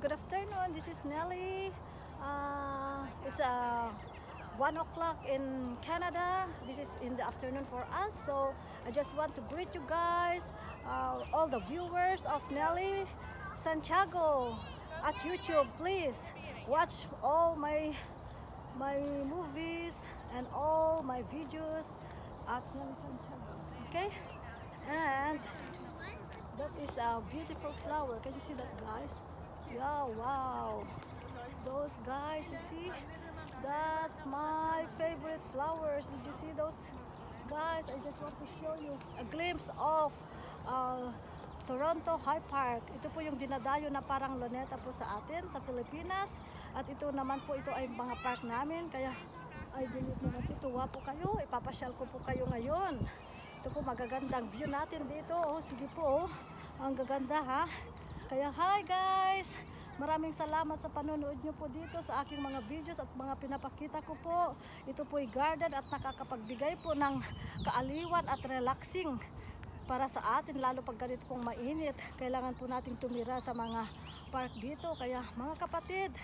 good afternoon. This is Nelly. Uh, it's uh, 1 o'clock in Canada. This is in the afternoon for us. So I just want to greet you guys, uh, all the viewers of Nelly Santiago at YouTube. Please watch all my my movies and all my videos at Nelly Santiago. Okay? And that is a beautiful flower. Can you see that, guys? Yeah, wow. Those guys, you see? That's my favorite flowers. Did you see those? Guys, I just want to show you a glimpse of uh, Toronto High Park. Ito po yung dinadayo na parang luneta po sa atin sa Pilipinas. At ito naman po, ito ay mga park namin. Kaya, ay bilit naman po, tuwa po kayo. Ipapasyal ko po kayo ngayon. Ito po magagandang view natin dito. Oh, sige po, oh. ang gaganda ha. Kaya hi guys! Maraming salamat sa panonood nyo po dito sa aking mga videos at mga pinapakita ko po. Ito po ay garden at nakakapagbigay po ng kaaliwan at relaxing para sa atin lalo pag ganito pong mainit. Kailangan po nating tumira sa mga park dito. Kaya mga kapatid,